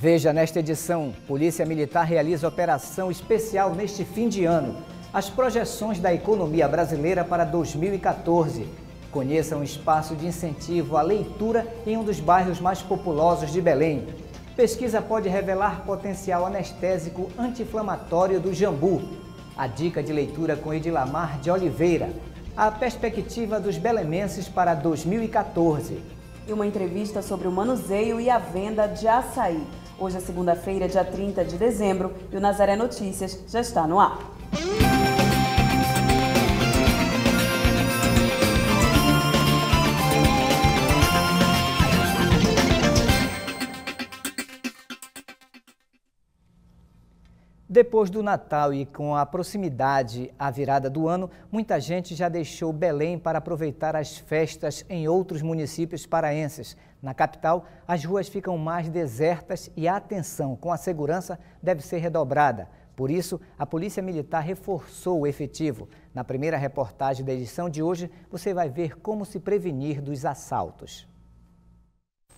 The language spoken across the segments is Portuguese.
Veja nesta edição: Polícia Militar realiza operação especial neste fim de ano. As projeções da economia brasileira para 2014. Conheça um espaço de incentivo à leitura em um dos bairros mais populosos de Belém. Pesquisa pode revelar potencial anestésico anti-inflamatório do jambu. A dica de leitura com Edilamar de Oliveira. A perspectiva dos belemenses para 2014. E uma entrevista sobre o manuseio e a venda de açaí. Hoje é segunda-feira, dia 30 de dezembro, e o Nazaré Notícias já está no ar. Depois do Natal e com a proximidade à virada do ano, muita gente já deixou Belém para aproveitar as festas em outros municípios paraenses. Na capital, as ruas ficam mais desertas e a atenção com a segurança deve ser redobrada. Por isso, a Polícia Militar reforçou o efetivo. Na primeira reportagem da edição de hoje, você vai ver como se prevenir dos assaltos.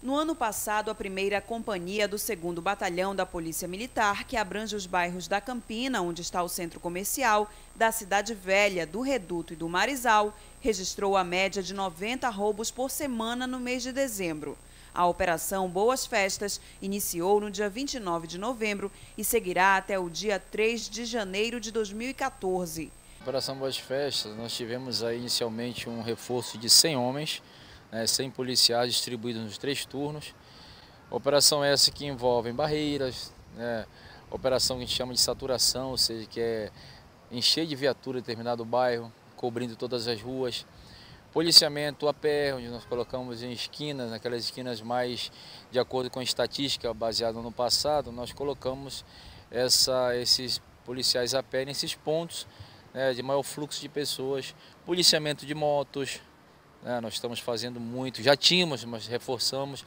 No ano passado, a primeira companhia do 2 Batalhão da Polícia Militar, que abrange os bairros da Campina, onde está o centro comercial, da Cidade Velha, do Reduto e do Marizal, registrou a média de 90 roubos por semana no mês de dezembro. A operação Boas Festas iniciou no dia 29 de novembro e seguirá até o dia 3 de janeiro de 2014. Operação Boas Festas, nós tivemos aí inicialmente um reforço de 100 homens, né, 100 policiais distribuídos nos três turnos. Operação essa que envolve barreiras, né, operação que a gente chama de saturação, ou seja, que é encher de viatura determinado bairro, cobrindo todas as ruas. Policiamento a pé, onde nós colocamos em esquinas, naquelas esquinas mais de acordo com a estatística baseada no passado, nós colocamos essa, esses policiais a pé nesses pontos né, de maior fluxo de pessoas. Policiamento de motos, né? Nós estamos fazendo muito, já tínhamos, mas reforçamos.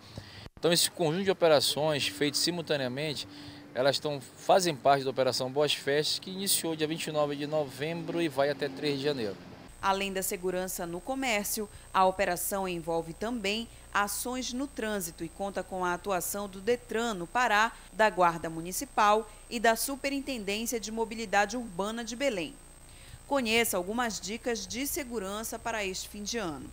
Então esse conjunto de operações feitas simultaneamente, elas estão, fazem parte da Operação Boas Festas, que iniciou dia 29 de novembro e vai até 3 de janeiro. Além da segurança no comércio, a operação envolve também ações no trânsito e conta com a atuação do Detran no Pará, da Guarda Municipal e da Superintendência de Mobilidade Urbana de Belém. Conheça algumas dicas de segurança para este fim de ano.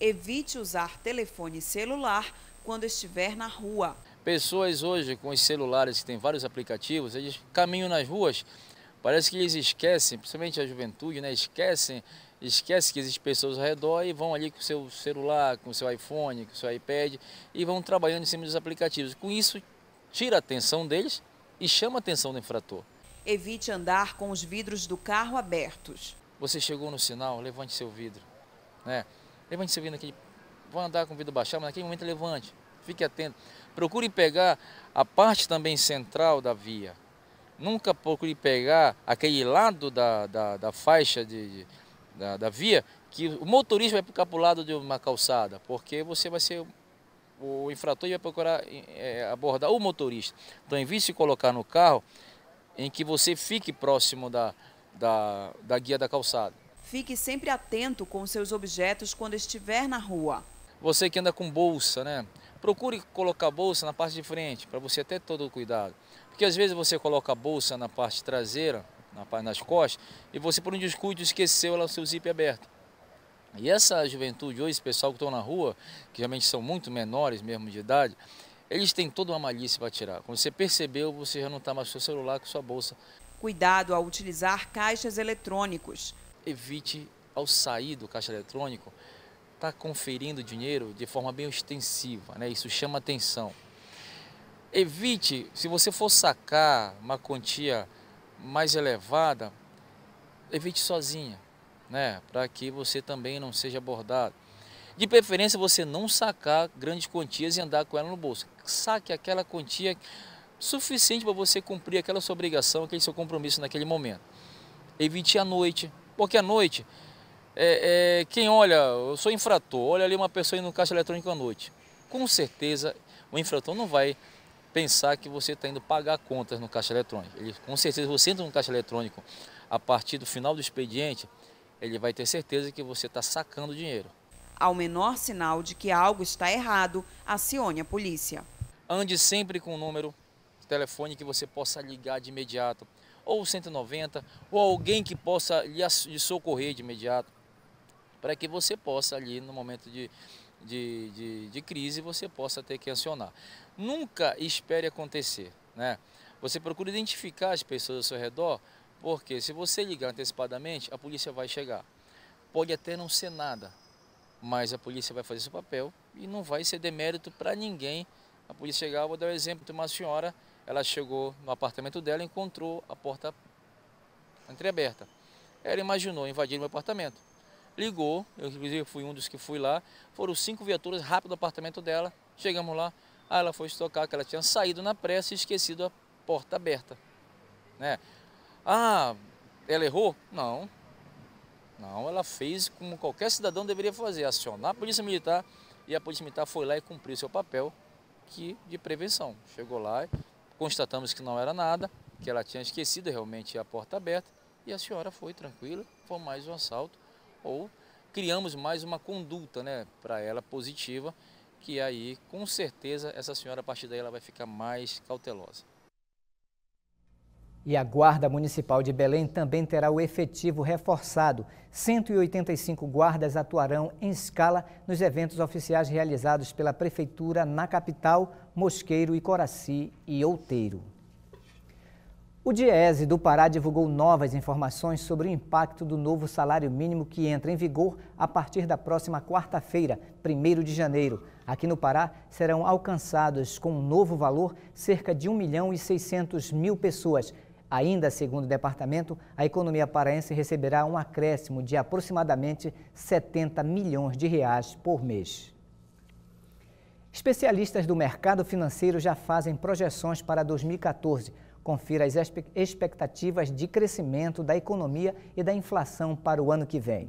Evite usar telefone celular quando estiver na rua. Pessoas hoje com os celulares que têm vários aplicativos, eles caminham nas ruas, parece que eles esquecem, principalmente a juventude, né? Esquecem, esquece que existem pessoas ao redor e vão ali com o seu celular, com o seu iPhone, com o seu iPad e vão trabalhando em cima dos aplicativos. Com isso, tira a atenção deles e chama a atenção do infrator. Evite andar com os vidros do carro abertos. Você chegou no sinal, levante seu vidro, né? Levante seu vidro naquele. Vou andar com o vidro baixado, mas naquele momento levante. Fique atento. Procure pegar a parte também central da via. Nunca procure pegar aquele lado da, da, da faixa de, de da, da, via que o motorista vai ficar para o lado de uma calçada, porque você vai ser o infrator e vai procurar é, abordar o motorista. Então, de se colocar no carro, em que você fique próximo da, da, da guia da calçada. Fique sempre atento com seus objetos quando estiver na rua. Você que anda com bolsa, né? Procure colocar a bolsa na parte de frente, para você ter todo o cuidado. Porque às vezes você coloca a bolsa na parte traseira, na, nas costas, e você por um descuido esqueceu lá o seu zip aberto. E essa juventude hoje, esse pessoal que estão na rua, que realmente são muito menores mesmo de idade, eles têm toda uma malícia para tirar. Quando você percebeu, você já não está mais com seu celular, com sua bolsa. Cuidado ao utilizar caixas eletrônicos evite, ao sair do caixa eletrônico, estar tá conferindo dinheiro de forma bem ostensiva, né? isso chama atenção. Evite, se você for sacar uma quantia mais elevada, evite sozinha, né? para que você também não seja abordado. De preferência, você não sacar grandes quantias e andar com ela no bolso. Saque aquela quantia suficiente para você cumprir aquela sua obrigação, aquele seu compromisso naquele momento. Evite à noite, porque à noite, é, é, quem olha, eu sou infrator, olha ali uma pessoa indo no caixa eletrônico à noite. Com certeza o infrator não vai pensar que você está indo pagar contas no caixa eletrônico. Ele, com certeza você entra no caixa eletrônico a partir do final do expediente, ele vai ter certeza que você está sacando dinheiro. Ao menor sinal de que algo está errado, acione a polícia. Ande sempre com o número telefone que você possa ligar de imediato, ou 190, ou alguém que possa lhe socorrer de imediato, para que você possa ali no momento de, de, de, de crise, você possa ter que acionar. Nunca espere acontecer, né? Você procura identificar as pessoas ao seu redor, porque se você ligar antecipadamente, a polícia vai chegar. Pode até não ser nada, mas a polícia vai fazer seu papel e não vai ser demérito para ninguém. A polícia chegar, vou dar o um exemplo de uma senhora, ela chegou no apartamento dela e encontrou a porta entreaberta. Ela imaginou invadir o apartamento. Ligou, eu inclusive fui um dos que fui lá, foram cinco viaturas rápido no apartamento dela, chegamos lá, aí ela foi estocar que ela tinha saído na pressa e esquecido a porta aberta. Né? Ah, ela errou? Não, não, ela fez como qualquer cidadão deveria fazer, acionar a polícia militar e a polícia militar foi lá e cumpriu seu papel que de prevenção. Chegou lá, constatamos que não era nada, que ela tinha esquecido realmente a porta aberta e a senhora foi tranquila, foi mais um assalto ou criamos mais uma conduta, né, para ela positiva, que aí com certeza essa senhora a partir daí ela vai ficar mais cautelosa. E a Guarda Municipal de Belém também terá o efetivo reforçado. 185 guardas atuarão em escala nos eventos oficiais realizados pela Prefeitura na capital, Mosqueiro e Coraci e Outeiro. O Diese do Pará divulgou novas informações sobre o impacto do novo salário mínimo que entra em vigor a partir da próxima quarta-feira, 1 de janeiro. Aqui no Pará serão alcançados com um novo valor cerca de 1 milhão e 600 mil pessoas Ainda segundo o departamento, a economia paraense receberá um acréscimo de aproximadamente 70 milhões de reais por mês. Especialistas do mercado financeiro já fazem projeções para 2014. Confira as expectativas de crescimento da economia e da inflação para o ano que vem.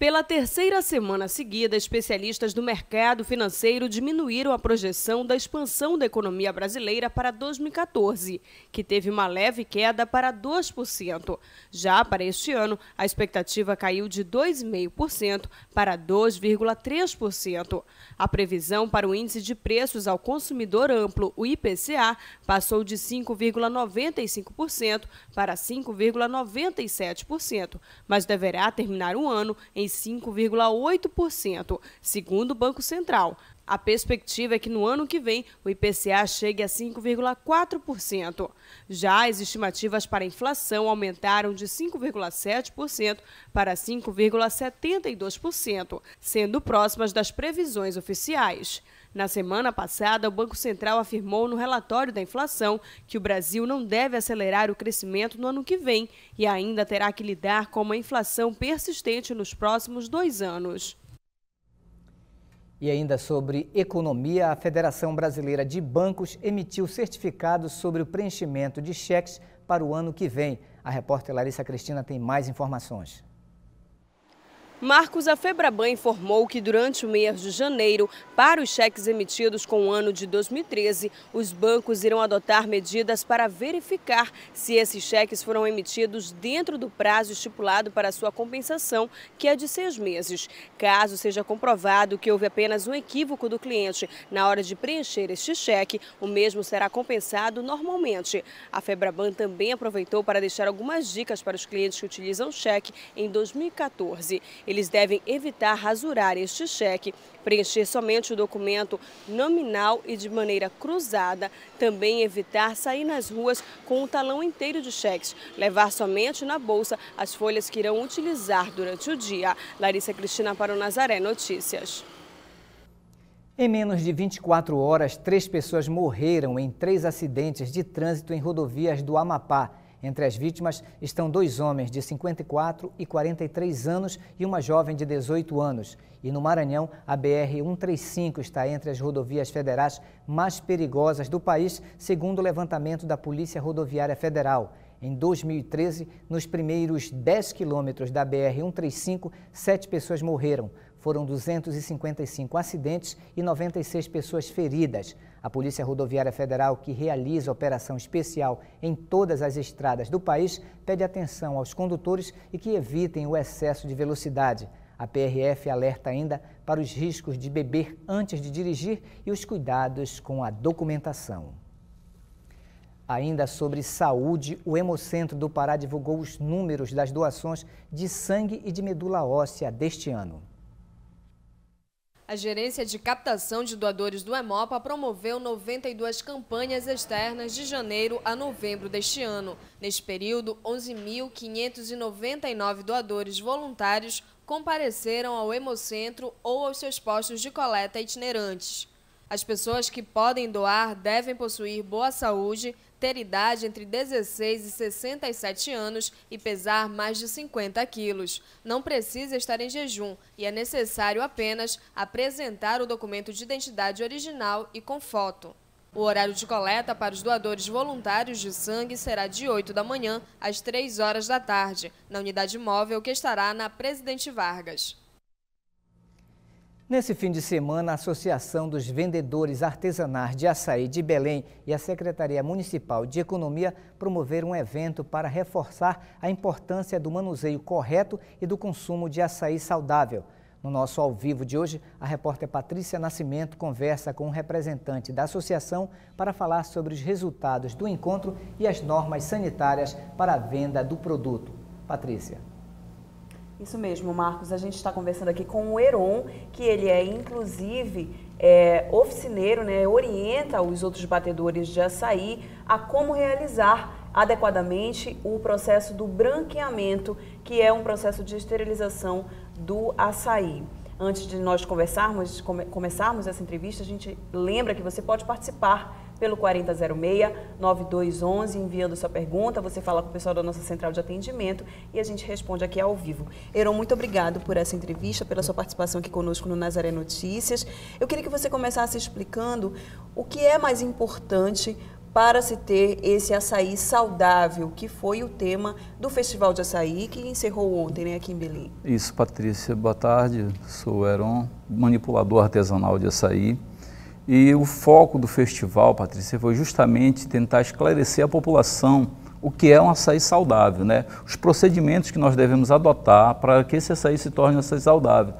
Pela terceira semana seguida, especialistas do mercado financeiro diminuíram a projeção da expansão da economia brasileira para 2014, que teve uma leve queda para 2%. Já para este ano, a expectativa caiu de 2,5% para 2,3%. A previsão para o índice de preços ao consumidor amplo, o IPCA, passou de 5,95% para 5,97%, mas deverá terminar o ano em 5,8%, segundo o Banco Central. A perspectiva é que no ano que vem o IPCA chegue a 5,4%. Já as estimativas para a inflação aumentaram de 5,7% para 5,72%, sendo próximas das previsões oficiais. Na semana passada, o Banco Central afirmou no relatório da inflação que o Brasil não deve acelerar o crescimento no ano que vem e ainda terá que lidar com uma inflação persistente nos próximos dois anos. E ainda sobre economia, a Federação Brasileira de Bancos emitiu certificados sobre o preenchimento de cheques para o ano que vem. A repórter Larissa Cristina tem mais informações. Marcos, a Febraban informou que durante o mês de janeiro, para os cheques emitidos com o ano de 2013, os bancos irão adotar medidas para verificar se esses cheques foram emitidos dentro do prazo estipulado para sua compensação, que é de seis meses. Caso seja comprovado que houve apenas um equívoco do cliente na hora de preencher este cheque, o mesmo será compensado normalmente. A Febraban também aproveitou para deixar algumas dicas para os clientes que utilizam cheque em 2014. Eles devem evitar rasurar este cheque, preencher somente o documento nominal e de maneira cruzada, também evitar sair nas ruas com o talão inteiro de cheques, levar somente na bolsa as folhas que irão utilizar durante o dia. Larissa Cristina para o Nazaré Notícias. Em menos de 24 horas, três pessoas morreram em três acidentes de trânsito em rodovias do Amapá. Entre as vítimas estão dois homens de 54 e 43 anos e uma jovem de 18 anos. E no Maranhão, a BR-135 está entre as rodovias federais mais perigosas do país, segundo o levantamento da Polícia Rodoviária Federal. Em 2013, nos primeiros 10 quilômetros da BR-135, sete pessoas morreram. Foram 255 acidentes e 96 pessoas feridas. A Polícia Rodoviária Federal, que realiza operação especial em todas as estradas do país, pede atenção aos condutores e que evitem o excesso de velocidade. A PRF alerta ainda para os riscos de beber antes de dirigir e os cuidados com a documentação. Ainda sobre saúde, o Hemocentro do Pará divulgou os números das doações de sangue e de medula óssea deste ano. A Gerência de Captação de Doadores do Hemopa promoveu 92 campanhas externas de janeiro a novembro deste ano. Neste período, 11.599 doadores voluntários compareceram ao Hemocentro ou aos seus postos de coleta itinerantes. As pessoas que podem doar devem possuir boa saúde, ter idade entre 16 e 67 anos e pesar mais de 50 quilos. Não precisa estar em jejum e é necessário apenas apresentar o documento de identidade original e com foto. O horário de coleta para os doadores voluntários de sangue será de 8 da manhã às 3 horas da tarde, na unidade móvel que estará na Presidente Vargas. Nesse fim de semana, a Associação dos Vendedores Artesanais de Açaí de Belém e a Secretaria Municipal de Economia promoveram um evento para reforçar a importância do manuseio correto e do consumo de açaí saudável. No nosso ao vivo de hoje, a repórter Patrícia Nascimento conversa com um representante da associação para falar sobre os resultados do encontro e as normas sanitárias para a venda do produto. Patrícia. Isso mesmo, Marcos. A gente está conversando aqui com o Heron, que ele é inclusive é, oficineiro, né, orienta os outros batedores de açaí a como realizar adequadamente o processo do branqueamento, que é um processo de esterilização do açaí. Antes de nós conversarmos, come, começarmos essa entrevista, a gente lembra que você pode participar pelo 4006-9211, enviando sua pergunta. Você fala com o pessoal da nossa central de atendimento e a gente responde aqui ao vivo. Heron, muito obrigado por essa entrevista, pela sua participação aqui conosco no Nazaré Notícias. Eu queria que você começasse explicando o que é mais importante para se ter esse açaí saudável, que foi o tema do Festival de Açaí, que encerrou ontem né, aqui em Belém. Isso, Patrícia. Boa tarde. Sou o Heron, manipulador artesanal de açaí. E o foco do festival, Patrícia, foi justamente tentar esclarecer à população o que é um açaí saudável, né? os procedimentos que nós devemos adotar para que esse açaí se torne um açaí saudável.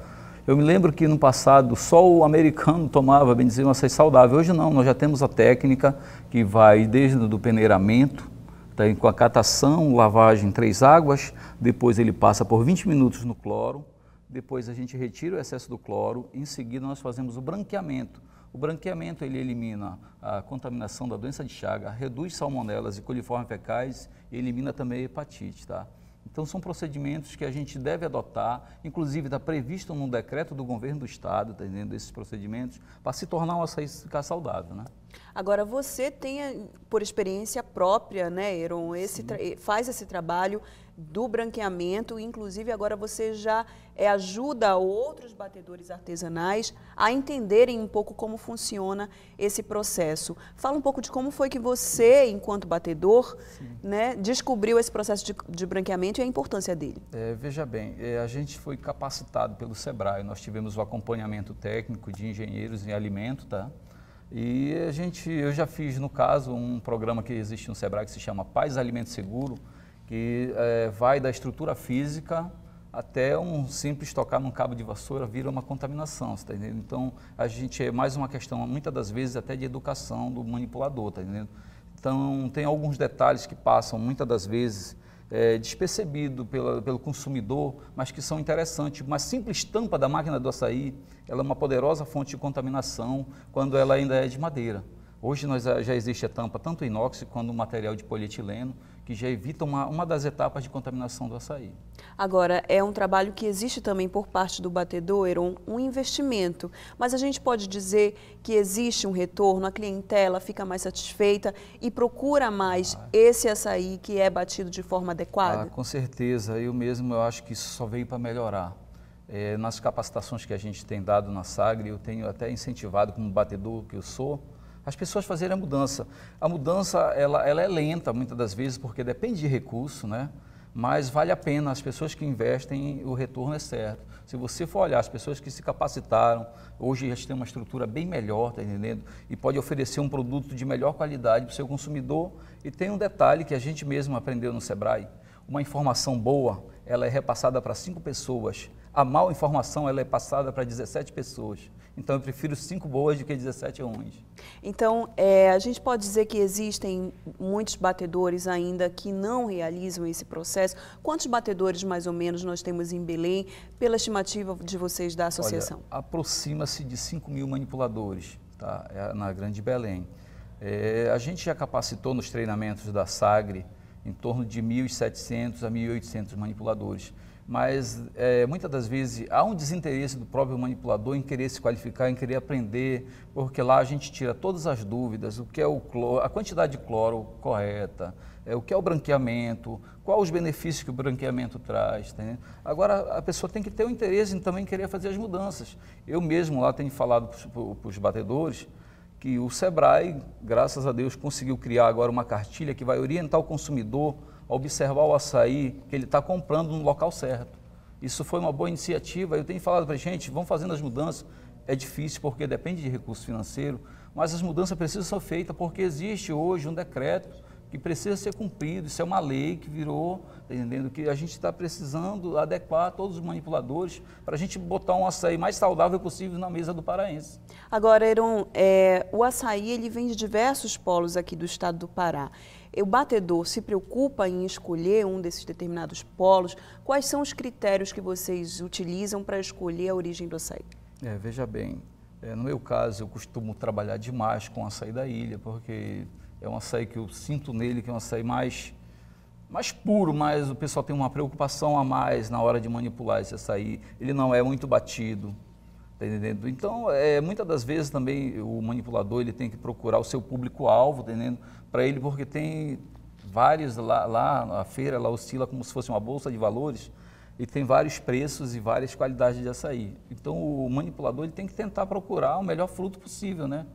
Eu me lembro que no passado só o americano tomava, bem dizer, um açaí saudável. Hoje não, nós já temos a técnica que vai desde o peneiramento, tá, com a catação, lavagem em três águas, depois ele passa por 20 minutos no cloro, depois a gente retira o excesso do cloro, em seguida nós fazemos o branqueamento o branqueamento ele elimina a contaminação da doença de Chaga, reduz salmonelas e coliformes fecais e elimina também a hepatite, tá? Então são procedimentos que a gente deve adotar, inclusive está previsto num decreto do governo do estado, tá entendendo, esses procedimentos, para se tornar um açaí ficar saudável, né? Agora você tem, por experiência própria, né, Eron, esse faz esse trabalho do branqueamento, inclusive agora você já é, ajuda outros batedores artesanais a entenderem um pouco como funciona esse processo. Fala um pouco de como foi que você, enquanto batedor, né, descobriu esse processo de, de, branqueamento e a importância dele. É, veja bem, é, a gente foi capacitado pelo SEBRAE, nós tivemos o acompanhamento técnico de engenheiros em alimento, tá? E a gente, eu já fiz, no caso, um programa que existe no SEBRAE que se chama Paz Alimento Seguro, que é, vai da estrutura física até um simples tocar num cabo de vassoura vira uma contaminação, tá entendendo? Então, a gente é mais uma questão, muitas das vezes, até de educação do manipulador, tá entendendo? Então, tem alguns detalhes que passam, muitas das vezes, é, despercebido pela, pelo consumidor, mas que são interessantes. Uma simples tampa da máquina do açaí, ela é uma poderosa fonte de contaminação quando ela ainda é de madeira. Hoje nós, já existe a tampa tanto inox quanto material de polietileno, que já evita uma, uma das etapas de contaminação do açaí. Agora, é um trabalho que existe também por parte do batedor, um, um investimento, mas a gente pode dizer que existe um retorno, a clientela fica mais satisfeita e procura mais ah. esse açaí que é batido de forma adequada? Ah, com certeza, eu mesmo eu acho que isso só veio para melhorar. É, nas capacitações que a gente tem dado na Sagre, eu tenho até incentivado como batedor que eu sou, as pessoas fazerem a mudança. A mudança ela, ela é lenta muitas das vezes porque depende de recurso, né? mas vale a pena. As pessoas que investem, o retorno é certo. Se você for olhar as pessoas que se capacitaram, hoje já tem uma estrutura bem melhor, tá entendendo? E pode oferecer um produto de melhor qualidade para o seu consumidor. E tem um detalhe que a gente mesmo aprendeu no Sebrae: uma informação boa, ela é repassada para cinco pessoas a mal informação ela é passada para 17 pessoas. Então eu prefiro cinco boas do que 17 ruins. Então é, a gente pode dizer que existem muitos batedores ainda que não realizam esse processo. Quantos batedores mais ou menos nós temos em Belém, pela estimativa de vocês da associação? Aproxima-se de 5 mil manipuladores tá? É na Grande Belém. É, a gente já capacitou nos treinamentos da SAGRE em torno de 1.700 a 1.800 manipuladores mas é, muitas das vezes há um desinteresse do próprio manipulador em querer se qualificar, em querer aprender, porque lá a gente tira todas as dúvidas, o que é o cloro, a quantidade de cloro correta, é, o que é o branqueamento, quais os benefícios que o branqueamento traz. Tá Agora, a pessoa tem que ter o interesse em também querer fazer as mudanças. Eu mesmo lá tenho falado para os batedores que o SEBRAE, graças a Deus, conseguiu criar agora uma cartilha que vai orientar o consumidor observar o açaí que ele está comprando no local certo. Isso foi uma boa iniciativa. Eu tenho falado para a gente, vamos fazendo as mudanças. É difícil porque depende de recurso financeiro, mas as mudanças precisam ser feitas porque existe hoje um decreto que precisa ser cumprido. Isso é uma lei que virou, tá entendendo? Que a gente está precisando adequar todos os manipuladores para a gente botar um açaí mais saudável possível na mesa do paraense. Agora, Heron, é, o açaí ele vem de diversos polos aqui do estado do Pará o batedor se preocupa em escolher um desses determinados polos? Quais são os critérios que vocês utilizam para escolher a origem do açaí? É, veja bem, é, no meu caso, eu costumo trabalhar demais com açaí da ilha, porque é um açaí que eu sinto nele que é um açaí mais, mais puro, mas o pessoal tem uma preocupação a mais na hora de manipular esse açaí. Ele não é muito batido, tá entendendo? Então, é, muitas das vezes também o manipulador ele tem que procurar o seu público-alvo, tá? Para ele, porque tem vários lá, lá, a feira ela oscila como se fosse uma bolsa de valores e tem vários preços e várias qualidades de açaí. Então o manipulador ele tem que tentar procurar o melhor fruto possível, né?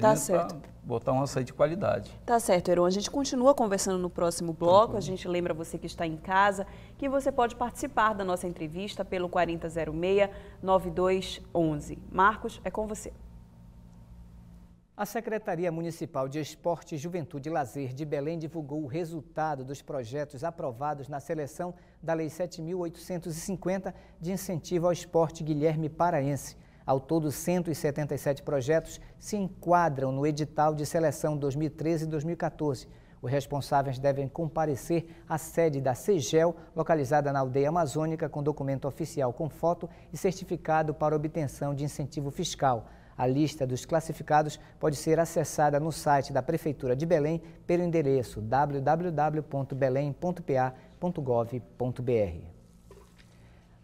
Tá certo. Botar um açaí de qualidade. Tá certo, Heron. A gente continua conversando no próximo bloco. A gente lembra você que está em casa que você pode participar da nossa entrevista pelo 4006-9211. Marcos, é com você. A Secretaria Municipal de Esporte, Juventude e Lazer de Belém divulgou o resultado dos projetos aprovados na seleção da Lei 7.850 de incentivo ao esporte Guilherme Paraense. Ao todo, 177 projetos se enquadram no edital de seleção 2013 e 2014. Os responsáveis devem comparecer à sede da CEGEL, localizada na aldeia amazônica, com documento oficial com foto e certificado para obtenção de incentivo fiscal. A lista dos classificados pode ser acessada no site da Prefeitura de Belém pelo endereço www.belém.pa.gov.br.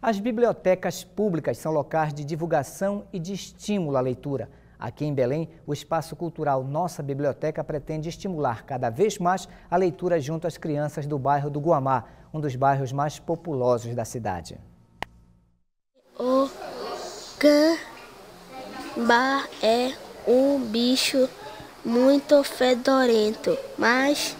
As bibliotecas públicas são locais de divulgação e de estímulo à leitura. Aqui em Belém, o espaço cultural Nossa Biblioteca pretende estimular cada vez mais a leitura junto às crianças do bairro do Guamá, um dos bairros mais populosos da cidade. O Bar é um bicho muito fedorento, mas.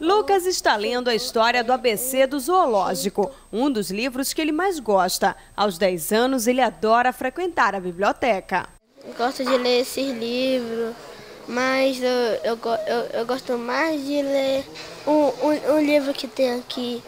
Lucas está lendo a história do ABC do Zoológico, um dos livros que ele mais gosta. Aos 10 anos, ele adora frequentar a biblioteca. Gosto de ler esses livros, mas eu, eu, eu, eu gosto mais de ler um, um, um livro que tem aqui,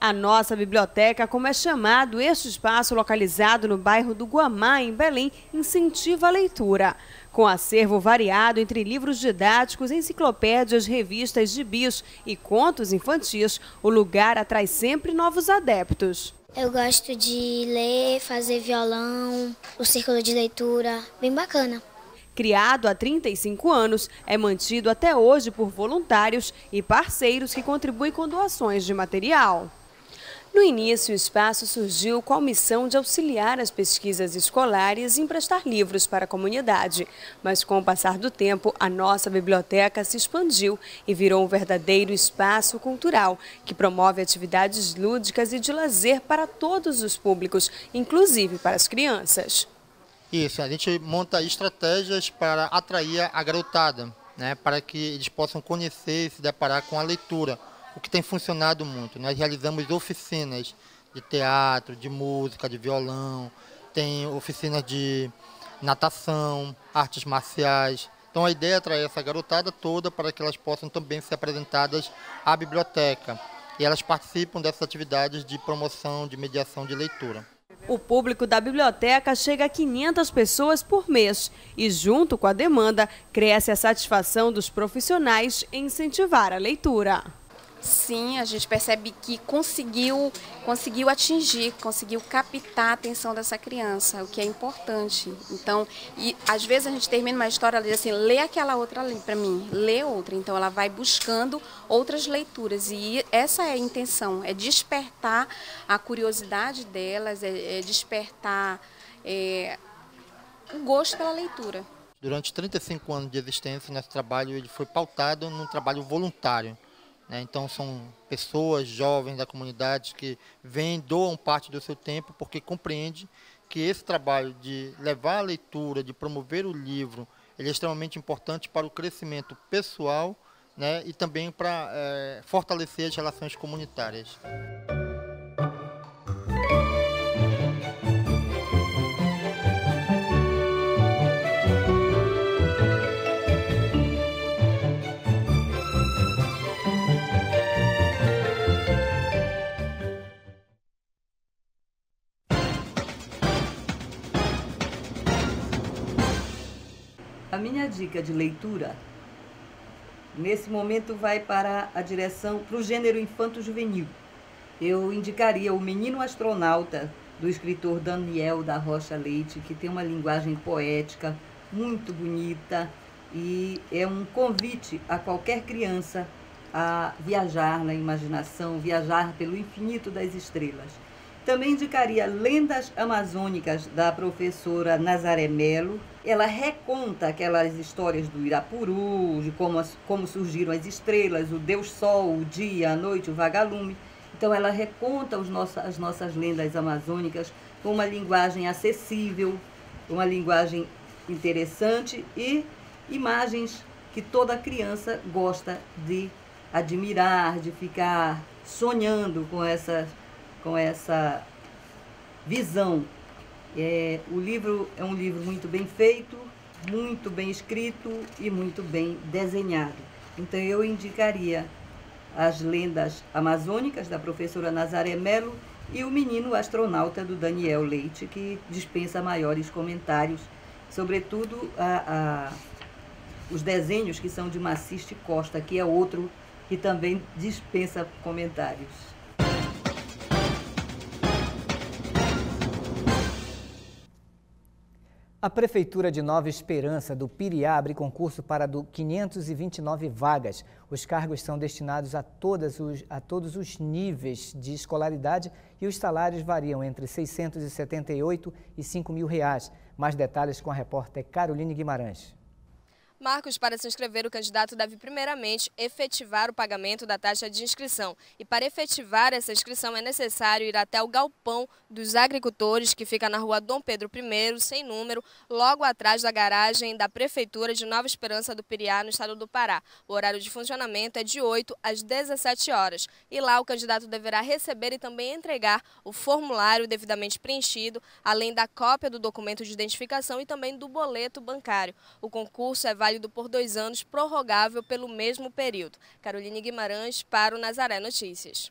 a nossa biblioteca, como é chamado este espaço localizado no bairro do Guamá, em Belém, incentiva a leitura. Com acervo variado entre livros didáticos, enciclopédias, revistas, gibis e contos infantis, o lugar atrai sempre novos adeptos. Eu gosto de ler, fazer violão, o círculo de leitura, bem bacana. Criado há 35 anos, é mantido até hoje por voluntários e parceiros que contribuem com doações de material. No início, o espaço surgiu com a missão de auxiliar as pesquisas escolares e emprestar livros para a comunidade. Mas com o passar do tempo, a nossa biblioteca se expandiu e virou um verdadeiro espaço cultural, que promove atividades lúdicas e de lazer para todos os públicos, inclusive para as crianças. Isso, a gente monta estratégias para atrair a garotada, né, para que eles possam conhecer e se deparar com a leitura o que tem funcionado muito. Nós realizamos oficinas de teatro, de música, de violão, tem oficinas de natação, artes marciais. Então a ideia é atrair essa garotada toda para que elas possam também ser apresentadas à biblioteca. E elas participam dessas atividades de promoção, de mediação de leitura. O público da biblioteca chega a 500 pessoas por mês e, junto com a demanda, cresce a satisfação dos profissionais em incentivar a leitura. Sim, a gente percebe que conseguiu, conseguiu atingir, conseguiu captar a atenção dessa criança, o que é importante. Então, e às vezes a gente termina uma história, ela diz assim, lê aquela outra para mim, lê outra. Então ela vai buscando outras leituras e essa é a intenção, é despertar a curiosidade delas, é, é despertar é, o gosto pela leitura. Durante 35 anos de existência, nosso trabalho ele foi pautado num trabalho voluntário. Né? Então são pessoas jovens da comunidade que vêm, doam parte do seu tempo porque compreende que esse trabalho de levar a leitura, de promover o livro, ele é extremamente importante para o crescimento pessoal né? e também para é, fortalecer as relações comunitárias. Dica de leitura, nesse momento, vai para a direção, para o gênero infanto-juvenil. Eu indicaria O Menino Astronauta, do escritor Daniel da Rocha Leite, que tem uma linguagem poética muito bonita e é um convite a qualquer criança a viajar na imaginação, viajar pelo infinito das estrelas. Também indicaria Lendas Amazônicas, da professora Nazaré Melo. Ela reconta aquelas histórias do Irapuru, de como, como surgiram as estrelas, o Deus Sol, o dia, a noite, o vagalume. Então, ela reconta os as nossas lendas amazônicas com uma linguagem acessível, uma linguagem interessante e imagens que toda criança gosta de admirar, de ficar sonhando com essas com essa visão. É, o livro é um livro muito bem feito, muito bem escrito e muito bem desenhado. Então eu indicaria as lendas amazônicas da professora Nazaré Melo e o menino astronauta do Daniel Leite, que dispensa maiores comentários, sobretudo a, a, os desenhos que são de Maciste Costa, que é outro que também dispensa comentários. A Prefeitura de Nova Esperança do Piriá abre concurso para do 529 vagas. Os cargos são destinados a, os, a todos os níveis de escolaridade e os salários variam entre 678 e 5 mil reais. Mais detalhes com a repórter Caroline Guimarães. Marcos, para se inscrever, o candidato deve primeiramente efetivar o pagamento da taxa de inscrição. E para efetivar essa inscrição é necessário ir até o galpão dos agricultores, que fica na rua Dom Pedro I, sem número, logo atrás da garagem da Prefeitura de Nova Esperança do Piriá, no estado do Pará. O horário de funcionamento é de 8 às 17 horas. E lá o candidato deverá receber e também entregar o formulário devidamente preenchido, além da cópia do documento de identificação e também do boleto bancário. O concurso é válido por dois anos, prorrogável pelo mesmo período. Caroline Guimarães para o Nazaré Notícias.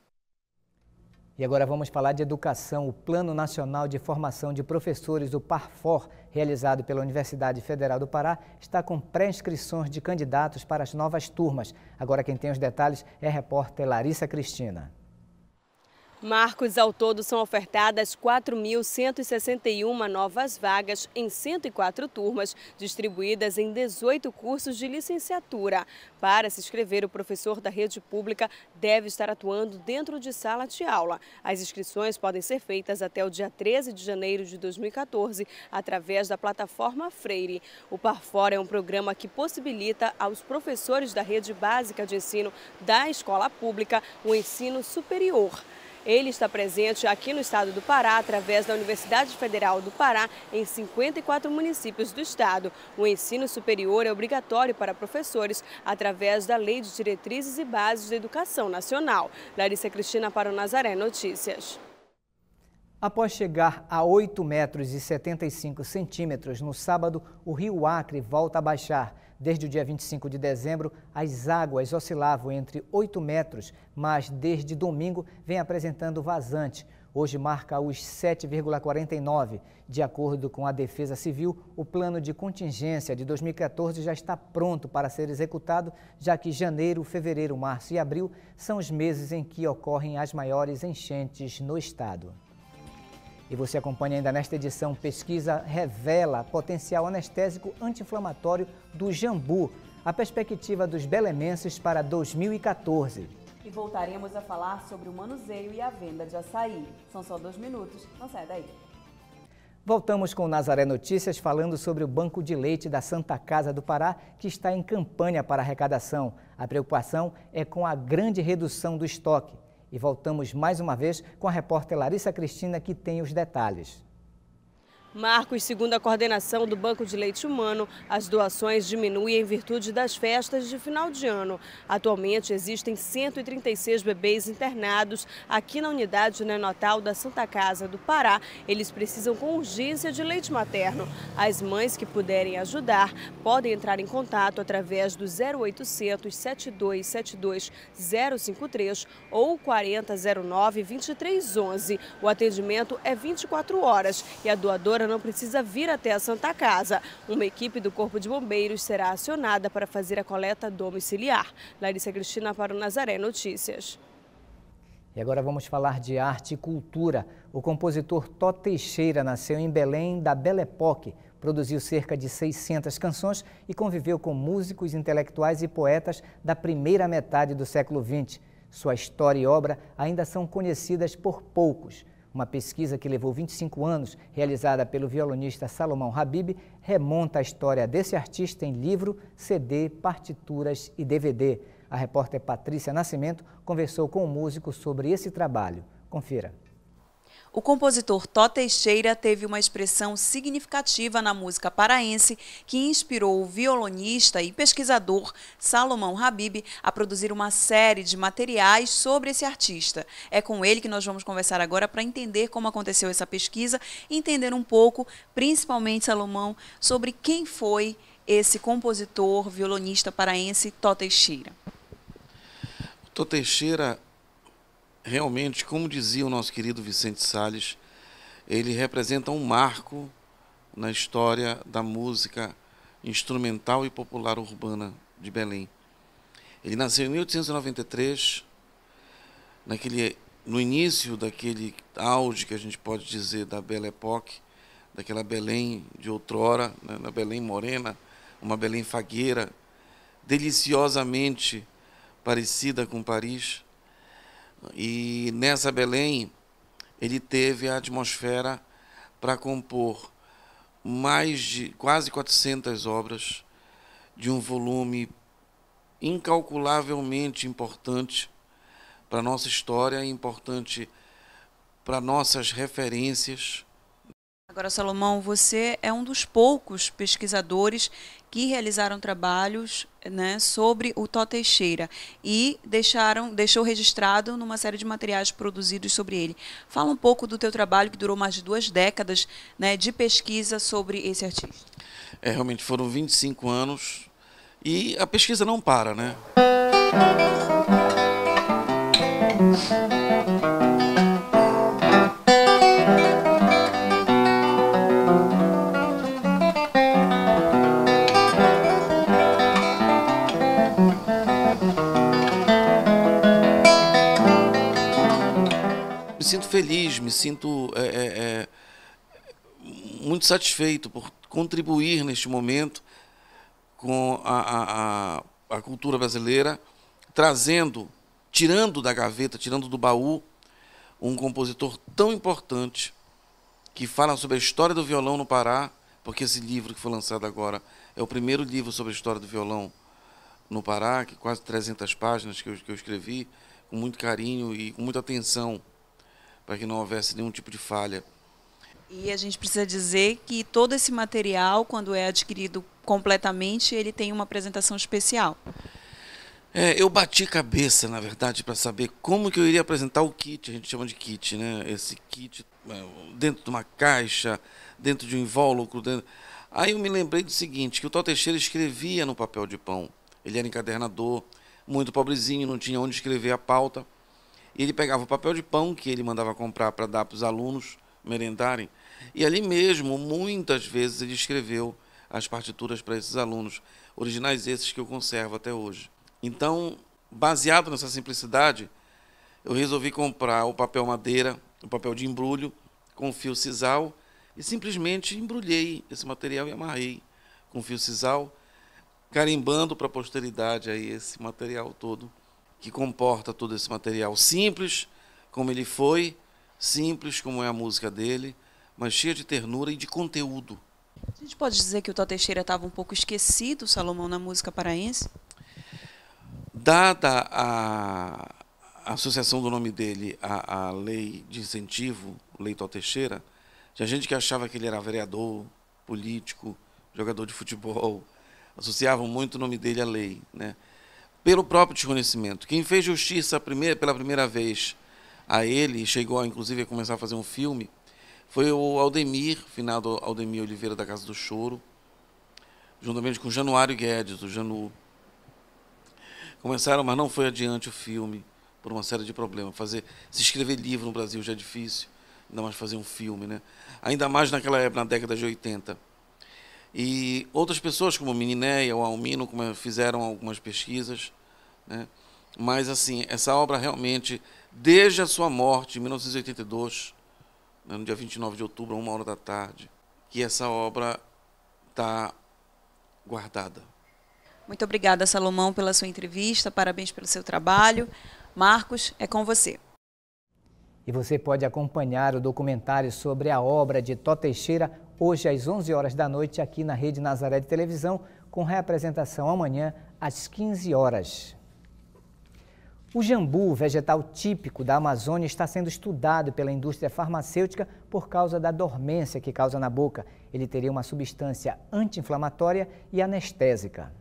E agora vamos falar de educação. O Plano Nacional de Formação de Professores, o PARFOR, realizado pela Universidade Federal do Pará, está com pré-inscrições de candidatos para as novas turmas. Agora quem tem os detalhes é a repórter Larissa Cristina. Marcos, ao todo são ofertadas 4.161 novas vagas em 104 turmas, distribuídas em 18 cursos de licenciatura. Para se inscrever, o professor da rede pública deve estar atuando dentro de sala de aula. As inscrições podem ser feitas até o dia 13 de janeiro de 2014, através da plataforma Freire. O Parfora é um programa que possibilita aos professores da rede básica de ensino da escola pública o ensino superior. Ele está presente aqui no estado do Pará, através da Universidade Federal do Pará, em 54 municípios do estado. O ensino superior é obrigatório para professores, através da Lei de Diretrizes e Bases da Educação Nacional. Larissa Cristina para o Nazaré Notícias. Após chegar a 8 metros e 75 centímetros no sábado, o rio Acre volta a baixar. Desde o dia 25 de dezembro, as águas oscilavam entre 8 metros, mas desde domingo vem apresentando vazante. hoje marca os 7,49. De acordo com a Defesa Civil, o plano de contingência de 2014 já está pronto para ser executado, já que janeiro, fevereiro, março e abril são os meses em que ocorrem as maiores enchentes no estado. E você acompanha ainda nesta edição, pesquisa revela potencial anestésico anti-inflamatório do jambu, a perspectiva dos belemenses para 2014. E voltaremos a falar sobre o manuseio e a venda de açaí. São só dois minutos, não sai daí. Voltamos com o Nazaré Notícias falando sobre o Banco de Leite da Santa Casa do Pará, que está em campanha para arrecadação. A preocupação é com a grande redução do estoque. E voltamos mais uma vez com a repórter Larissa Cristina, que tem os detalhes. Marcos, segundo a coordenação do Banco de Leite Humano, as doações diminuem em virtude das festas de final de ano. Atualmente existem 136 bebês internados aqui na unidade neonatal da Santa Casa do Pará. Eles precisam com urgência de leite materno. As mães que puderem ajudar podem entrar em contato através do 0800 7272 053 ou 4009 2311. O atendimento é 24 horas e a doadora não precisa vir até a Santa Casa. Uma equipe do Corpo de Bombeiros será acionada para fazer a coleta domiciliar. Larissa Cristina para o Nazaré Notícias. E agora vamos falar de arte e cultura. O compositor Tó Teixeira nasceu em Belém, da Belle Époque. Produziu cerca de 600 canções e conviveu com músicos, intelectuais e poetas da primeira metade do século XX. Sua história e obra ainda são conhecidas por poucos. Uma pesquisa que levou 25 anos, realizada pelo violonista Salomão Habib, remonta a história desse artista em livro, CD, partituras e DVD. A repórter Patrícia Nascimento conversou com o músico sobre esse trabalho. Confira. O compositor Tó Teixeira teve uma expressão significativa na música paraense que inspirou o violonista e pesquisador Salomão Habib a produzir uma série de materiais sobre esse artista. É com ele que nós vamos conversar agora para entender como aconteceu essa pesquisa entender um pouco, principalmente Salomão, sobre quem foi esse compositor, violonista paraense Tó Teixeira. Tó Teixeira realmente, como dizia o nosso querido Vicente Sales, ele representa um marco na história da música instrumental e popular urbana de Belém. Ele nasceu em 1893, naquele, no início daquele auge que a gente pode dizer da Belle Époque, daquela Belém de outrora, né, na Belém morena, uma Belém fagueira, deliciosamente parecida com Paris. E nessa Belém, ele teve a atmosfera para compor mais de quase 400 obras de um volume incalculavelmente importante para a nossa história, importante para nossas referências Agora, Salomão, você é um dos poucos pesquisadores que realizaram trabalhos né, sobre o Tó Teixeira e deixaram, deixou registrado numa série de materiais produzidos sobre ele. Fala um pouco do teu trabalho que durou mais de duas décadas né, de pesquisa sobre esse artista. É, realmente foram 25 anos e a pesquisa não para, né? Sinto feliz, me sinto é, é, é, muito satisfeito por contribuir neste momento com a, a, a cultura brasileira, trazendo, tirando da gaveta, tirando do baú, um compositor tão importante que fala sobre a história do violão no Pará, porque esse livro que foi lançado agora é o primeiro livro sobre a história do violão no Pará, que quase 300 páginas que eu, que eu escrevi com muito carinho e com muita atenção para que não houvesse nenhum tipo de falha. E a gente precisa dizer que todo esse material, quando é adquirido completamente, ele tem uma apresentação especial. É, eu bati cabeça, na verdade, para saber como que eu iria apresentar o kit, a gente chama de kit, né? Esse kit é, dentro de uma caixa, dentro de um invólucro. Dentro... Aí eu me lembrei do seguinte, que o Tó Teixeira escrevia no papel de pão. Ele era encadernador, muito pobrezinho, não tinha onde escrever a pauta. E ele pegava o papel de pão que ele mandava comprar para dar para os alunos merendarem. E ali mesmo, muitas vezes, ele escreveu as partituras para esses alunos, originais esses que eu conservo até hoje. Então, baseado nessa simplicidade, eu resolvi comprar o papel madeira, o papel de embrulho, com fio sisal, e simplesmente embrulhei esse material e amarrei com fio sisal, carimbando para a posteridade aí esse material todo, que comporta todo esse material simples, como ele foi, simples como é a música dele, mas cheia de ternura e de conteúdo. A gente pode dizer que o Tó Teixeira estava um pouco esquecido, Salomão, na música paraense? Dada a, associação do nome dele à, à lei de incentivo, lei Tó Teixeira, tinha gente que achava que ele era vereador, político, jogador de futebol, associavam muito o nome dele à lei. Né? Pelo próprio desconhecimento. Quem fez justiça primeira, pela primeira vez a ele, chegou inclusive a começar a fazer um filme, foi o Aldemir, finado Aldemir Oliveira da Casa do Choro, juntamente com Januário Guedes, do Janu. Começaram, mas não foi adiante o filme, por uma série de problemas. Fazer, se escrever livro no Brasil já é difícil, ainda mais fazer um filme, né? Ainda mais naquela época, na década de 80. E outras pessoas, como Mininéia ou Almino, fizeram algumas pesquisas, né? Mas, assim, essa obra realmente, desde a sua morte, em 1982, né, no dia 29 de outubro, a uma hora da tarde, que essa obra está guardada. Muito obrigada, Salomão, pela sua entrevista, parabéns pelo seu trabalho. Marcos, é com você. E você pode acompanhar o documentário sobre a obra de Tó Teixeira hoje às 11 horas da noite aqui na Rede Nazaré de Televisão, com reapresentação amanhã às 15 horas. O jambu, vegetal típico da Amazônia, está sendo estudado pela indústria farmacêutica por causa da dormência que causa na boca. Ele teria uma substância anti-inflamatória e anestésica.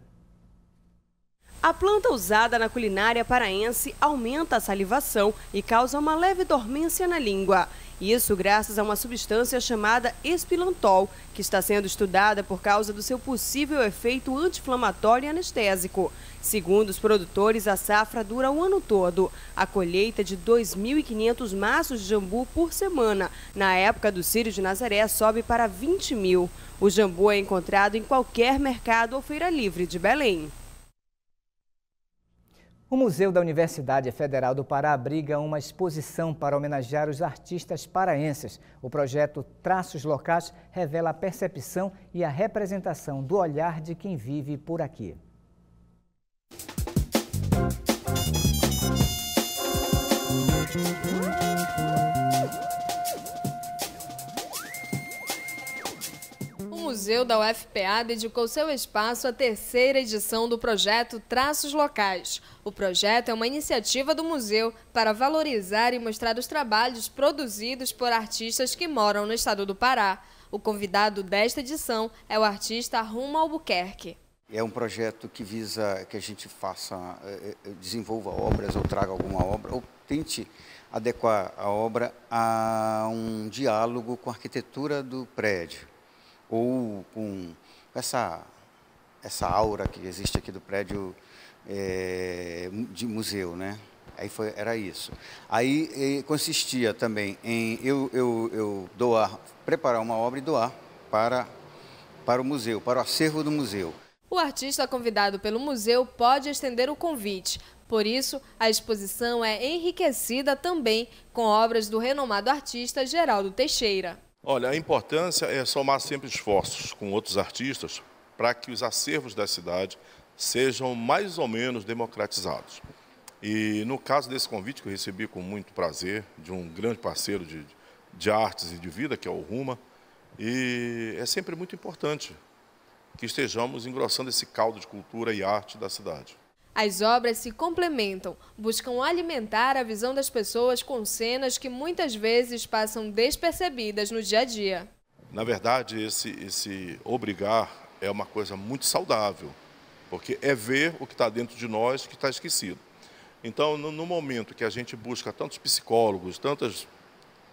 A planta usada na culinária paraense aumenta a salivação e causa uma leve dormência na língua. Isso graças a uma substância chamada espilantol, que está sendo estudada por causa do seu possível efeito anti-inflamatório e anestésico. Segundo os produtores, a safra dura o ano todo. A colheita de 2.500 maços de jambu por semana. Na época do Círio de Nazaré, sobe para 20 mil. O jambu é encontrado em qualquer mercado ou feira livre de Belém. O Museu da Universidade Federal do Pará abriga uma exposição para homenagear os artistas paraenses. O projeto Traços Locais revela a percepção e a representação do olhar de quem vive por aqui. O Museu da UFPA dedicou seu espaço à terceira edição do projeto Traços Locais. O projeto é uma iniciativa do museu para valorizar e mostrar os trabalhos produzidos por artistas que moram no estado do Pará. O convidado desta edição é o artista Rumo Albuquerque. É um projeto que visa que a gente faça, eh, eh, desenvolva obras ou traga alguma obra, ou tente adequar a obra a um diálogo com a arquitetura do prédio, ou com essa, essa aura que existe aqui do prédio é, de museu, né? Aí foi, era isso. Aí consistia também em eu, eu, eu doar, preparar uma obra e doar para, para o museu, para o acervo do museu. O artista convidado pelo museu pode estender o convite. Por isso, a exposição é enriquecida também com obras do renomado artista Geraldo Teixeira. Olha, a importância é somar sempre esforços com outros artistas para que os acervos da cidade sejam mais ou menos democratizados. E no caso desse convite que eu recebi com muito prazer de um grande parceiro de, de artes e de vida, que é o Ruma, e é sempre muito importante que estejamos engrossando esse caldo de cultura e arte da cidade. As obras se complementam, buscam alimentar a visão das pessoas com cenas que muitas vezes passam despercebidas no dia a dia. Na verdade, esse, esse obrigar é uma coisa muito saudável, porque é ver o que está dentro de nós que está esquecido. Então, no, no, momento que a gente busca tantos psicólogos, tantos,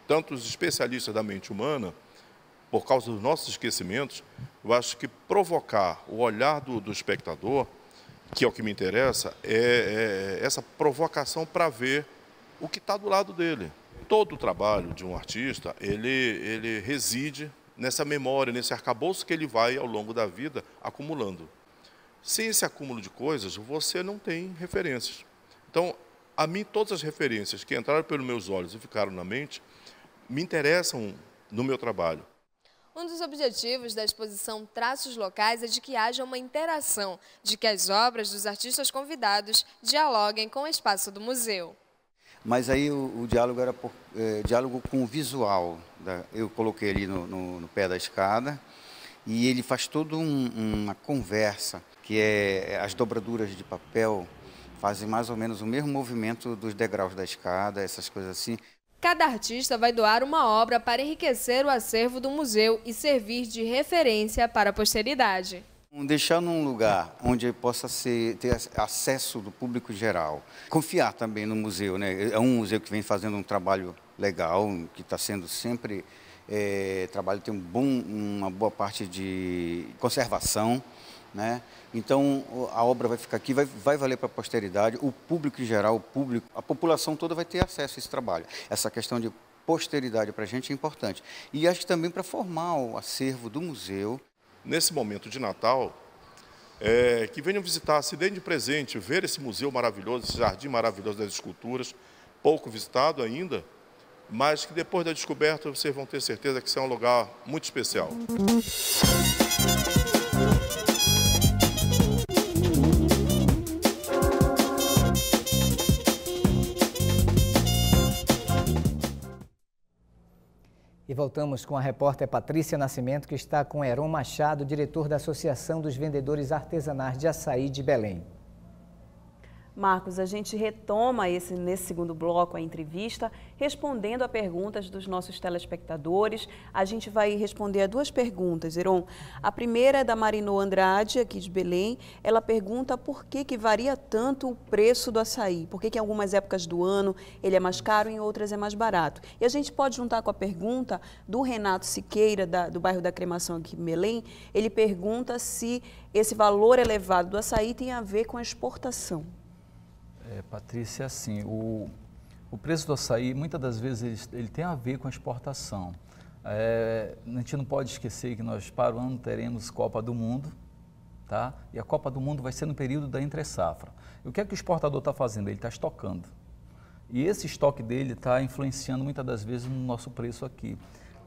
tantos especialistas da mente humana, por causa dos nossos esquecimentos, eu acho que provocar o olhar do, do espectador, que é o que me interessa, é, é essa provocação para ver o que está do lado dele. Todo o trabalho de um artista, ele, ele reside nessa memória, nesse arcabouço que ele vai ao longo da vida acumulando. Sem esse acúmulo de coisas, você não tem referências. Então, a mim, todas as referências que entraram pelos meus olhos e ficaram na mente, me interessam no meu trabalho. Um dos objetivos da exposição Traços Locais é de que haja uma interação, de que as obras dos artistas convidados dialoguem com o espaço do museu. Mas aí o, o diálogo era por, é, diálogo com o visual. Da, eu coloquei ali no, no, no, pé da escada e ele faz toda um, uma conversa, que é as dobraduras de papel fazem mais ou menos o mesmo movimento dos degraus da escada, essas coisas assim. Cada artista vai doar uma obra para enriquecer o acervo do museu e servir de referência para a posteridade. Deixar num lugar onde possa ser, ter acesso do público geral. Confiar também no museu. Né? É um museu que vem fazendo um trabalho legal, que está sendo sempre. É, trabalho tem um bom, uma boa parte de conservação. Né? Então a obra vai ficar aqui, vai, vai valer para a posteridade, o público em geral, o público, a população toda vai ter acesso a esse trabalho. Essa questão de posteridade para a gente é importante. E acho que também para formar o acervo do museu. Nesse momento de Natal, é, que venham visitar, se deem de presente, ver esse museu maravilhoso, esse jardim maravilhoso das esculturas, pouco visitado ainda, mas que depois da descoberta vocês vão ter certeza que isso é um lugar muito especial. E voltamos com a repórter Patrícia Nascimento, que está com Heron Machado, diretor da Associação dos Vendedores Artesanais de Açaí de Belém. Marcos, a gente retoma esse, nesse segundo bloco a entrevista, respondendo a perguntas dos nossos telespectadores. A gente vai responder a duas perguntas, Heron. A primeira é da Marinô Andrade, aqui de Belém. Ela pergunta por que, que varia tanto o preço do açaí. Por que, que em algumas épocas do ano ele é mais caro e em outras é mais barato? E a gente pode juntar com a pergunta do Renato Siqueira, da, do bairro da Cremação aqui em Belém. Ele pergunta se esse valor elevado do açaí tem a ver com a exportação. É, Patrícia, assim, o, o preço do açaí, muitas das vezes, ele, ele tem a ver com a exportação. É, a gente não pode esquecer que nós, para o ano, teremos Copa do Mundo, tá? E a Copa do Mundo vai ser no período da entre-safra. O que é que o exportador está fazendo? Ele está estocando. E esse estoque dele está influenciando muitas das vezes no nosso preço aqui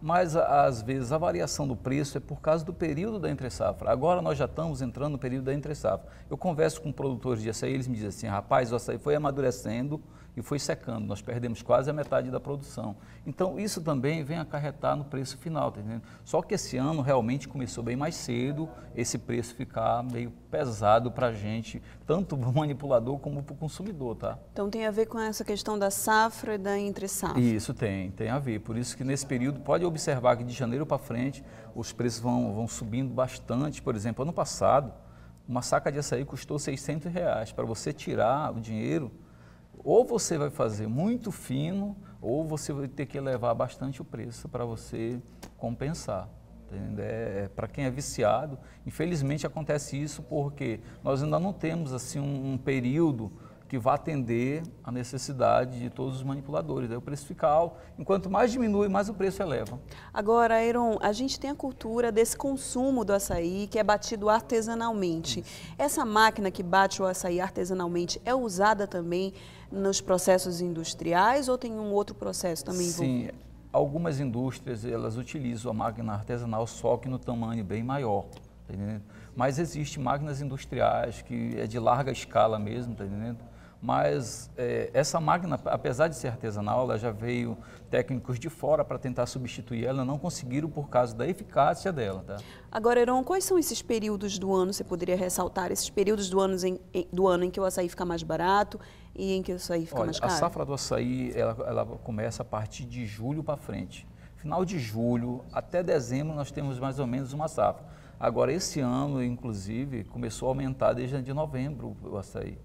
mas às vezes a variação do preço é por causa do período da entre-safra. Agora nós já estamos entrando no período da entre-safra. Eu converso com produtores de açaí, eles me dizem assim, rapaz, o açaí foi amadurecendo e foi secando, nós perdemos quase a metade da produção. Então isso também vem acarretar no preço final, tá entendendo? Só que esse ano realmente começou bem mais cedo, esse preço ficar meio pesado para a gente, tanto para o manipulador como para o consumidor, tá? Então tem a ver com essa questão da safra e da entre-safra? Isso tem, tem a ver. Por isso que nesse período pode observar que de janeiro para frente os preços vão, vão subindo bastante. Por exemplo, ano passado, uma saca de açaí custou 600 reais. Para você tirar o dinheiro, ou você vai fazer muito fino, ou você vai ter que elevar bastante o preço para você compensar. É, é para quem é viciado, infelizmente acontece isso porque nós ainda não temos assim um, um período que vá atender a necessidade de todos os manipuladores. Aí o preço fica alto. Enquanto mais diminui, mais o preço eleva. Agora, Aaron, a gente tem a cultura desse consumo do açaí que é batido artesanalmente. Isso. Essa máquina que bate o açaí artesanalmente é usada também nos processos industriais ou tem um outro processo também Sim, algumas indústrias elas utilizam a máquina artesanal só que no tamanho bem maior, tá entendendo? Mas existem máquinas industriais que é de larga escala mesmo, tá entendendo? Mas é, essa máquina, apesar de ser artesanal, ela já veio técnicos de fora para tentar substituir ela, não conseguiram por causa da eficácia dela. Tá? Agora, Heron, quais são esses períodos do ano, você poderia ressaltar, esses períodos do ano em, do ano em que o açaí fica mais barato e em que o açaí fica Olha, mais caro? A safra do açaí, ela, ela começa a partir de julho para frente. Final de julho até dezembro nós temos mais ou menos uma safra. Agora, esse ano, inclusive, começou a aumentar desde de novembro o açaí.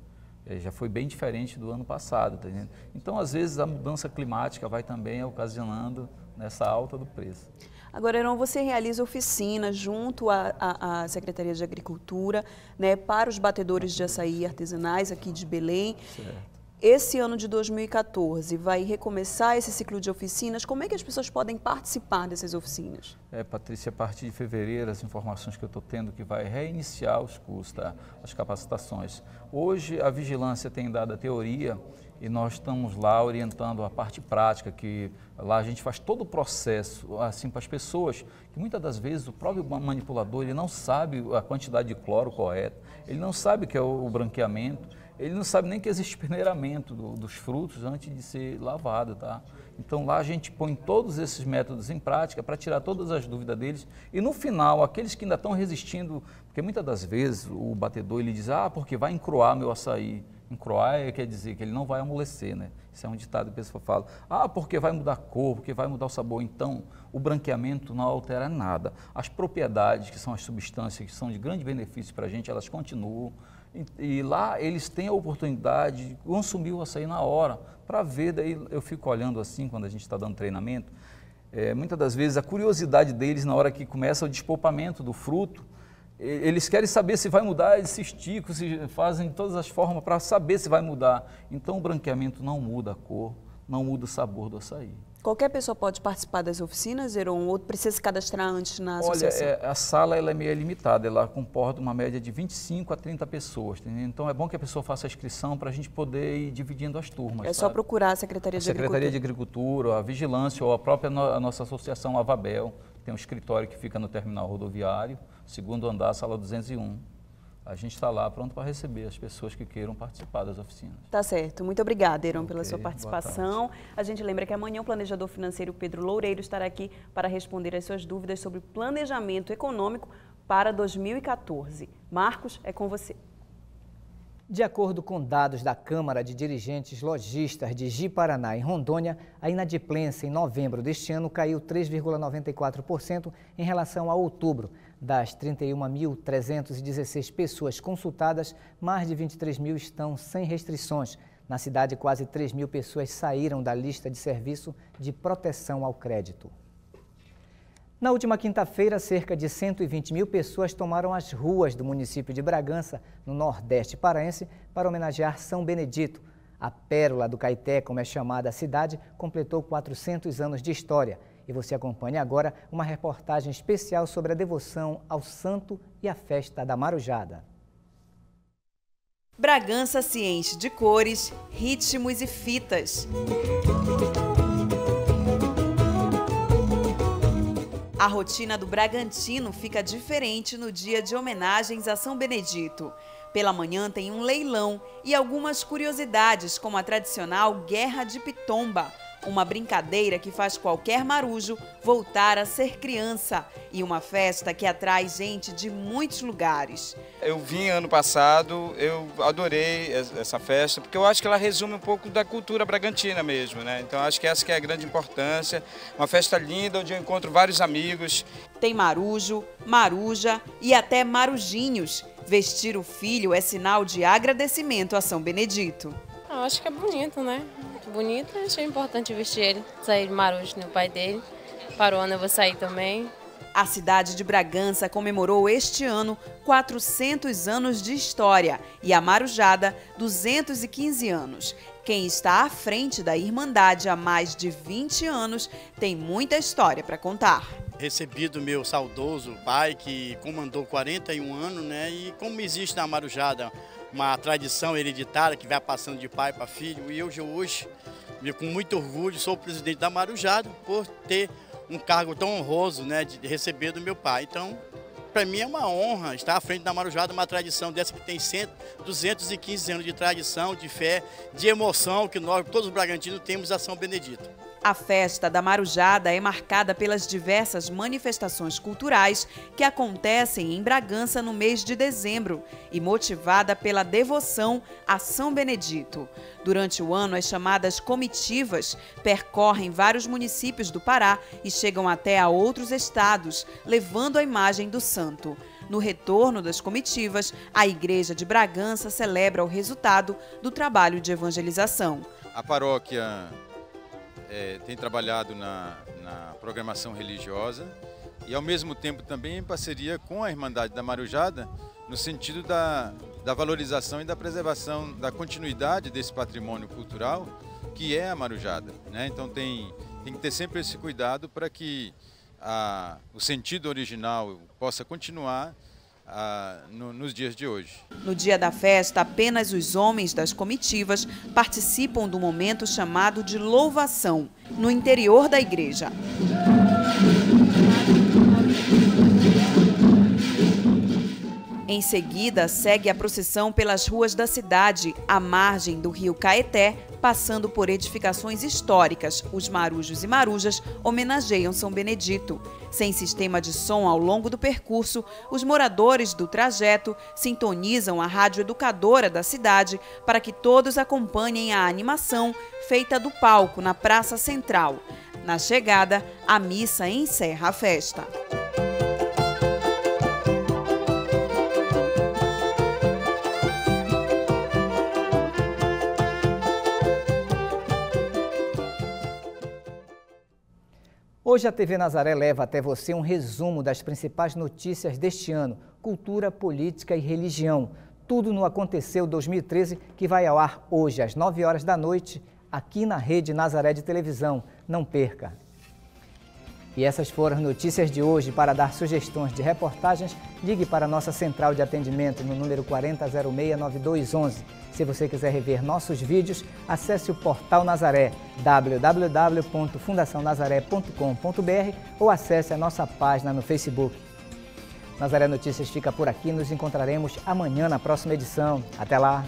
É, já foi bem diferente do ano passado. Tá então, às vezes, a mudança climática vai também ocasionando nessa alta do preço. Agora, Heron, você realiza oficinas junto à, Secretaria de Agricultura né, para os batedores de açaí artesanais aqui de Belém. Certo. esse ano de 2014 vai recomeçar esse ciclo de oficinas. Como é que as pessoas podem participar dessas oficinas? É, Patrícia, a partir de fevereiro, as informações que eu estou tendo que vai reiniciar os cursos, tá? as capacitações. Hoje, a vigilância tem dado a teoria e nós estamos lá orientando a parte prática, que lá a gente faz todo o processo, assim, para as pessoas, que muitas das vezes o próprio manipulador, ele não sabe a quantidade de cloro correta, ele não sabe o que é o branqueamento, ele não sabe nem que existe peneiramento do, dos frutos antes de ser lavado, tá? Então lá a gente põe todos esses métodos em prática para tirar todas as dúvidas deles e no final, aqueles que ainda estão resistindo, porque muitas das vezes o batedor ele diz, ah, porque vai encroar meu açaí. Encroar quer dizer que ele não vai amolecer, né? Isso é um ditado que a pessoa fala. Ah, porque vai mudar a cor, porque vai mudar o sabor. Então, o branqueamento não altera nada. As propriedades, que são as substâncias que são de grande benefício para a gente, elas continuam. E, e, lá eles têm a oportunidade de consumir o açaí na hora, para ver, daí eu fico olhando assim quando a gente está dando treinamento, é, muitas das vezes a curiosidade deles na hora que começa o despolpamento do fruto, eles querem saber se vai mudar, eles se esticam, se fazem de todas as formas para saber se vai mudar. Então o branqueamento não muda a cor, não muda o sabor do açaí. Qualquer pessoa pode participar das oficinas, Zeron, ou precisa se cadastrar antes na associação? Olha, é, a sala ela é meio limitada, ela comporta uma média de 25 a 30 pessoas. Entendeu? Então é bom que a pessoa faça a inscrição para a gente poder ir dividindo as turmas. É sabe? só procurar a Secretaria de a Secretaria Agricultura. de Agricultura, a Vigilância ou a própria no, a nossa associação Avabel. Tem um escritório que fica no terminal rodoviário, segundo andar, sala 201 a gente está lá pronto para receber as pessoas que queiram participar das oficinas. Tá certo. Muito obrigada, Eron, okay, pela sua participação. A gente lembra que amanhã o planejador financeiro Pedro Loureiro estará aqui para responder as suas dúvidas sobre planejamento econômico para 2014. Marcos, é com você. De acordo com dados da Câmara de Dirigentes Logistas de Ji-Paraná, em Rondônia, a inadimplência em novembro deste ano caiu 3,94% em relação a outubro. Das 31.316 pessoas consultadas, mais de 23 mil estão sem restrições. Na cidade, quase 3 mil pessoas saíram da lista de serviço de proteção ao crédito. Na última quinta-feira, cerca de 120 mil pessoas tomaram as ruas do município de Bragança, no Nordeste Paraense, para homenagear São Benedito. A pérola do Caeté, como é chamada a cidade, completou 400 anos de história. E você acompanha agora uma reportagem especial sobre a devoção ao santo e a festa da Marujada. Bragança se enche de cores, ritmos e fitas. A rotina do Bragantino fica diferente no dia de homenagens a São Benedito. Pela manhã tem um leilão e algumas curiosidades, como a tradicional Guerra de Pitomba, uma brincadeira que faz qualquer marujo voltar a ser criança e uma festa que atrai gente de muitos lugares. Eu vim ano passado, eu adorei essa festa, porque eu acho que ela resume um pouco da cultura bragantina mesmo, né? Então acho que essa que é a grande importância, uma festa linda onde eu encontro vários amigos. Tem marujo, maruja e até marujinhos. Vestir o filho é sinal de agradecimento a São Benedito. Eu acho que é bonito, né? bonito, achei importante vestir ele, sair marujo no pai dele. Para o ano eu vou sair também. A cidade de Bragança comemorou este ano 400 anos de história e a Marujada 215 anos. Quem está à frente da Irmandade há mais de 20 anos tem muita história para contar. Recebi do meu saudoso pai, que comandou 41 anos, né? E como existe na Marujada uma tradição hereditária que vai passando de pai para filho. E eu hoje, com muito orgulho, sou o presidente da Marujada por ter um cargo tão honroso né, de receber do meu pai. Então, para mim é uma honra estar à frente da Marujada, uma tradição dessa que tem 100, 215 anos de tradição, de fé, de emoção que nós, todos os bragantinos, temos a São Benedito. A festa da Marujada é marcada pelas diversas manifestações culturais que acontecem em Bragança no mês de dezembro e motivada pela devoção a São Benedito. Durante o ano, as chamadas comitivas percorrem vários municípios do Pará e chegam até a outros estados, levando a imagem do santo. No retorno das comitivas, a Igreja de Bragança celebra o resultado do trabalho de evangelização. A paróquia é, tem trabalhado na, na programação religiosa e ao mesmo tempo também em parceria com a Irmandade da Marujada, no sentido da, da valorização e da preservação da continuidade desse patrimônio cultural que é a marujada. Né? Então tem, tem que ter sempre esse cuidado para que a, o sentido original possa continuar a, no, nos dias de hoje. No dia da festa, apenas os homens das comitivas participam do momento chamado de louvação, no interior da igreja. Em seguida, segue a procissão pelas ruas da cidade, à margem do rio Caeté, passando por edificações históricas. Os marujos e marujas homenageiam São Benedito. Sem sistema de som ao longo do percurso, os moradores do trajeto sintonizam a rádio educadora da cidade para que todos acompanhem a animação feita do palco na Praça Central. Na chegada, a missa encerra a festa. Hoje a TV Nazaré leva até você um resumo das principais notícias deste ano, cultura, política e religião. Tudo no Aconteceu 2013, que vai ao ar hoje às 9 horas da noite, aqui na Rede Nazaré de Televisão. Não perca! E essas foram as notícias de hoje. Para dar sugestões de reportagens, ligue para nossa central de atendimento no número 4006-9211. Se você quiser rever nossos vídeos, acesse o portal Nazaré, www.fundacionazaré.com.br ou acesse a nossa página no Facebook. Nazaré Notícias fica por aqui, nos encontraremos amanhã na próxima edição. Até lá!